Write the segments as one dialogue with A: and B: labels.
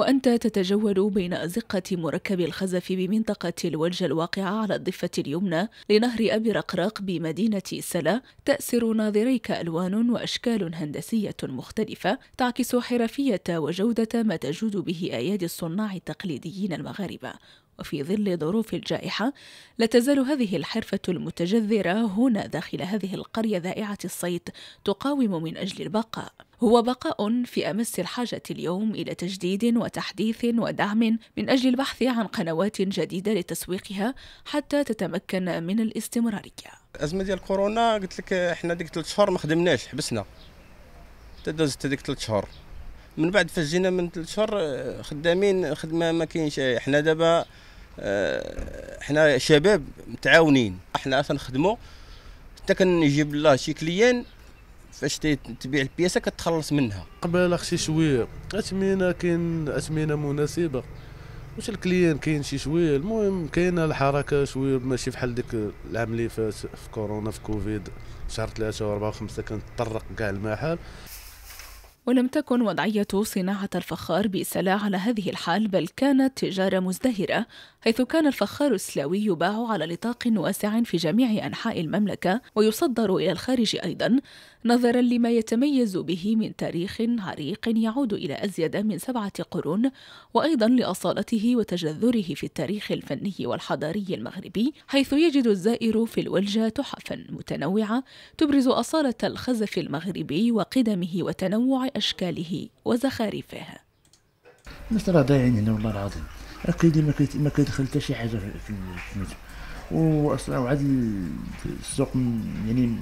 A: وأنت تتجول بين أزقة مركب الخزف بمنطقة الولجة الواقعة على الضفة اليمنى لنهر أبي رقراق بمدينة سلا. تأسر ناظريك ألوان وأشكال هندسية مختلفة تعكس حرفية وجودة ما تجود به أيادي الصناع التقليديين المغاربة. وفي ظل ظروف الجائحة لا تزال هذه الحرفة المتجذرة هنا داخل هذه القرية ذائعة الصيت تقاوم من أجل البقاء. هو بقاء في أمس الحاجة اليوم إلى تجديد وتحديث ودعم من أجل البحث عن قنوات جديدة لتسويقها حتى تتمكن من الاستمرارية
B: الأزمة ديال كورونا قلت لك إحنا ديك ثلاث شهور ما خدمناش حبسنا. تدازت هذيك ثلاث شهور من بعد فاش جينا من ثلاث شهور خدامين خدمة ما كاينش. حنا دابا إحنا شباب متعاونين. إحنا أصلا نخدموا حتى كنجيب الله شي كليان فاش تبيع البياسة كتخلص منها.
C: قبل شي شوية اثمنه كاين اثمنه مناسبة. واش الكليان كاين شي شوية؟ المهم كاينة الحركة شوية ماشي بحال ديك العام اللي فات في كورونا في كوفيد شهر ثلاثة وأربعة وخمسة كانت كاع المحل
A: ولم تكن وضعية صناعة الفخار بسلا على هذه الحال بل كانت تجارة مزدهرة حيث كان الفخار السلاوي يباع على نطاق واسع في جميع أنحاء المملكة ويصدر إلى الخارج أيضا نظرا لما يتميز به من تاريخ عريق يعود إلى أزيد من سبعة قرون وأيضا لأصالته وتجذره في التاريخ الفني والحضاري المغربي حيث يجد الزائر في الولجة تحفا متنوعة تبرز أصالة الخزف المغربي وقدمه وتنوع أشكاله وزخارفه
D: الناس راه ضايعين والله العظيم. كاين ما ما كيدخل حتى شي حاجة في المتر وأصلا وعاد السوق يعني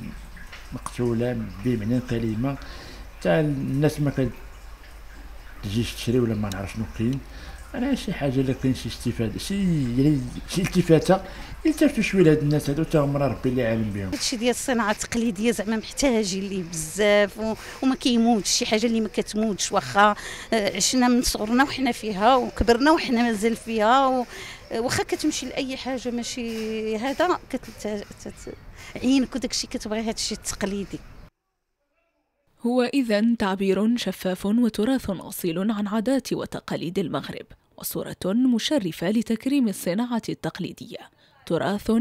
D: مقتولة بمعنى الكلمة تاع الناس ما كتجيش تشري ولا ما نعرف شنو كاين. أنا شي حاجة الا كاين شي استفاده شي يعني شي التفاتة يلتفتوا شوية لهاد الناس هادو تا هما ربي اللي عالم بهم.
E: هادشي ديال الصناعة التقليدية زعما محتاجين ليه بزاف و... وما كيموتش شي حاجة اللي ما كتموتش واخا آه، عشنا من صغرنا وحنا فيها وكبرنا وحنا مازال فيها و... واخا كتمشي لأي حاجة ماشي هذا كت... عينك وداكشي كتبغي هادشي التقليدي.
A: هو إذا تعبير شفاف وتراث أصيل عن عادات وتقاليد المغرب. وصورة مشرفة لتكريم الصناعة التقليدية. تراث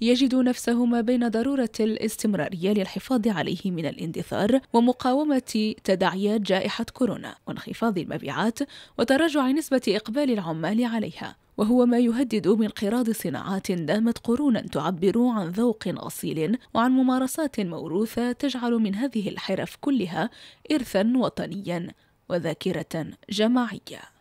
A: يجد نفسه ما بين ضرورة الاستمرارية للحفاظ عليه من الاندثار ومقاومة تداعيات جائحة كورونا وانخفاض المبيعات وتراجع نسبة إقبال العمال عليها. وهو ما يهدد بانقراض صناعات دامت قرونا تعبر عن ذوق أصيل وعن ممارسات موروثة تجعل من هذه الحرف كلها ارثا وطنيا وذاكرة جماعية.